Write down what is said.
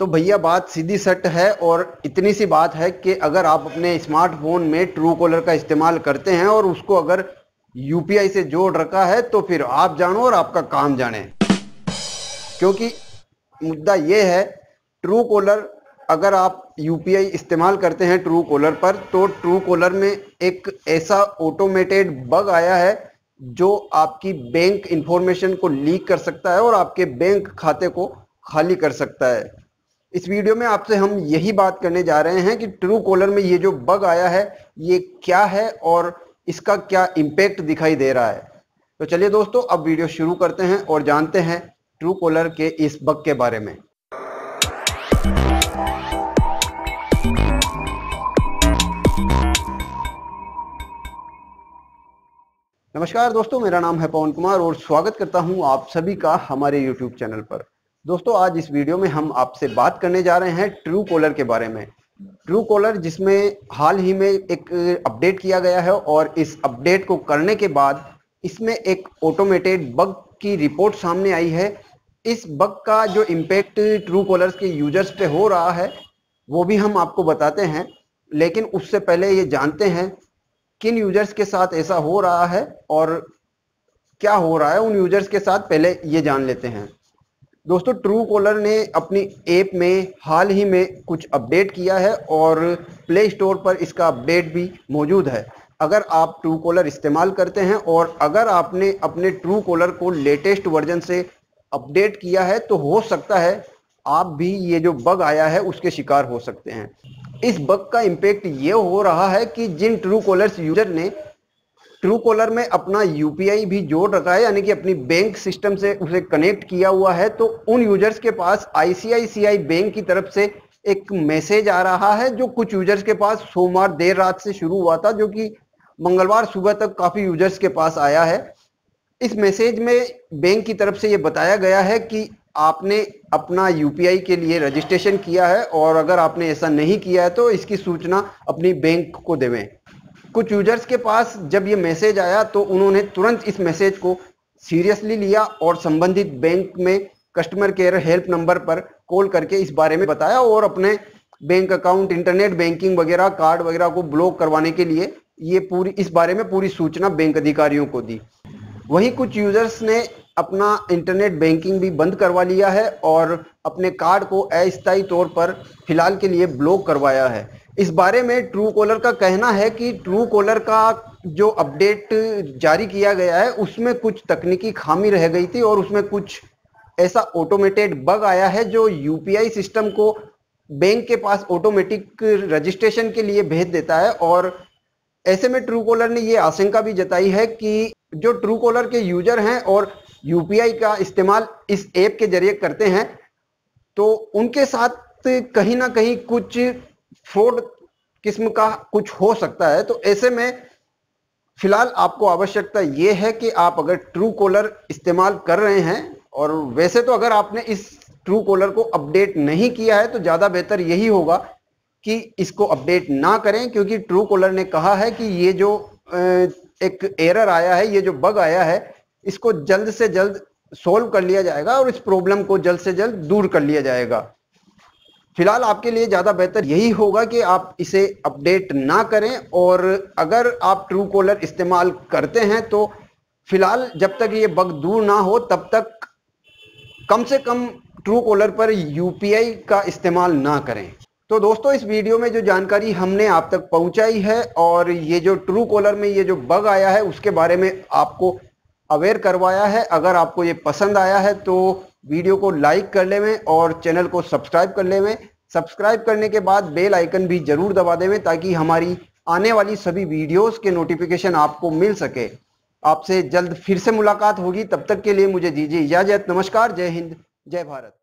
तो भैया बात सीधी सट है और इतनी सी बात है कि अगर आप अपने स्मार्टफ़ोन में ट्रू कॉलर का इस्तेमाल करते हैं और उसको अगर यूपीआई से जोड़ रखा है तो फिर आप जानो और आपका काम जाने। क्योंकि मुद्दा ये है ट्रू कॉलर अगर आप यूपीआई इस्तेमाल करते हैं ट्रू कॉलर पर तो ट्रू कॉलर में एक ऐसा ऑटोमेटेड बग आया है जो आपकी बैंक इंफॉर्मेशन को लीक कर सकता है और आपके बैंक खाते को खाली कर सकता है। इस वीडियो में आपसे हम यही बात करने जा रहे हैं कि ट्रू कॉलर में ये जो बग आया है, ये क्या है और इसका क्या इम्पेक्ट दिखाई दे रहा है। तो चलिए दोस्तों, अब वीडियो शुरू करते हैं और जानते हैं ट्रू कॉलर के इस बग के बारे में। नमस्कार दोस्तों, मेरा नाम है पवन कुमार और स्वागत करता हूँ आप सभी का हमारे YouTube चैनल पर। दोस्तों, आज इस वीडियो में हम आपसे बात करने जा रहे हैं ट्रू कॉलर के बारे में। ट्रू कॉलर, जिसमें हाल ही में एक अपडेट किया गया है और इस अपडेट को करने के बाद इसमें एक ऑटोमेटेड बग की रिपोर्ट सामने आई है। इस बग का जो इम्पेक्ट ट्रू कॉलर्स के यूज़र्स पे हो रहा है, वो भी हम आपको बताते हैं। लेकिन उससे पहले ये जानते हैं, किन यूज़र्स के साथ ऐसा हो रहा है और क्या हो रहा है, उन यूज़र्स के साथ पहले ये जान लेते हैं। दोस्तों ट्रू कॉलर ने अपनी ऐप में हाल ही में कुछ अपडेट किया है और प्ले स्टोर पर इसका अपडेट भी मौजूद है। अगर आप ट्रू कॉलर इस्तेमाल करते हैं और अगर आपने अपने ट्रू कॉलर को लेटेस्ट वर्जन से अपडेट किया है तो हो सकता है आप भी ये जो बग आया है, उसके शिकार हो सकते हैं। इस बग का इम्पेक्ट ये हो रहा है कि जिन ट्रू कॉलर्स यूज़र ने ट्रू कॉलर में अपना यूपीआई भी जोड़ रखा है, यानी कि अपनी बैंक सिस्टम से उसे कनेक्ट किया हुआ है तो उन यूज़र्स के पास आईसीआईसीआई बैंक की तरफ़ से एक मैसेज आ रहा है, जो कुछ यूज़र्स के पास सोमवार देर रात से शुरू हुआ था, जो कि मंगलवार सुबह तक काफ़ी यूज़र्स के पास आया है। इस मैसेज में बैंक की तरफ़ से ये बताया गया है कि आपने अपना यूपीआई के लिए रजिस्ट्रेशन किया है, और अगर आपने ऐसा नहीं किया है तो इसकी सूचना अपनी बैंक को देवें। कुछ यूज़र्स के पास जब ये मैसेज आया तो उन्होंने तुरंत इस मैसेज को सीरियसली लिया और संबंधित बैंक में कस्टमर केयर हेल्प नंबर पर कॉल करके इस बारे में बताया और अपने बैंक अकाउंट इंटरनेट बैंकिंग वगैरह कार्ड वगैरह को ब्लॉक करवाने के लिए ये पूरी, इस बारे में पूरी सूचना बैंक अधिकारियों को दी। वहीं कुछ यूज़र्स ने अपना इंटरनेट बैंकिंग भी बंद करवा लिया है और अपने कार्ड को अस्थायी तौर पर फ़िलहाल के लिए ब्लॉक करवाया है। इस बारे में ट्रू कॉलर का कहना है कि ट्रू कॉलर का जो अपडेट जारी किया गया है, उसमें कुछ तकनीकी खामी रह गई थी और उसमें कुछ ऐसा ऑटोमेटेड बग आया है जो यूपीआई सिस्टम को बैंक के पास ऑटोमेटिक रजिस्ट्रेशन के लिए भेज देता है और ऐसे में ट्रू कॉलर ने ये आशंका भी जताई है कि जो ट्रू कॉलर के यूज़र हैं और यूपीआई का इस्तेमाल इस ऐप के ज़रिए करते हैं तो उनके साथ कहीं ना कहीं कुछ फ्रॉड किस्म का कुछ हो सकता है। तो ऐसे में फ़िलहाल आपको आवश्यकता ये है कि आप अगर ट्रू कॉलर इस्तेमाल कर रहे हैं, और वैसे तो अगर आपने इस ट्रू कॉलर को अपडेट नहीं किया है तो ज़्यादा बेहतर यही होगा कि इसको अपडेट ना करें, क्योंकि ट्रू कॉलर ने कहा है कि ये जो एक एरर आया है, ये जो बग आया है इसको जल्द से जल्द सोल्व कर लिया जाएगा और इस प्रॉब्लम को जल्द से जल्द दूर कर लिया जाएगा। फ़िलहाल आपके लिए ज़्यादा बेहतर यही होगा कि आप इसे अपडेट ना करें और अगर आप ट्रू कॉलर इस्तेमाल करते हैं तो फ़िलहाल जब तक ये बग दूर ना हो तब तक कम से कम ट्रू कॉलर पर यूपीआई का इस्तेमाल ना करें। तो दोस्तों, इस वीडियो में जो जानकारी हमने आप तक पहुंचाई है और ये जो ट्रू कॉलर में ये जो बग आया है, उसके बारे में आपको अवेयर करवाया है। अगर आपको ये पसंद आया है तो वीडियो को लाइक कर लेवें और चैनल को सब्सक्राइब कर लेवें। सब्सक्राइब करने के बाद बेल आइकन भी ज़रूर दबा देवें ताकि हमारी आने वाली सभी वीडियोस के नोटिफिकेशन आपको मिल सके। आपसे जल्द फिर से मुलाकात होगी। तब तक के लिए मुझे दीजिए इजाज़त। नमस्कार। जय हिंद। जय भारत।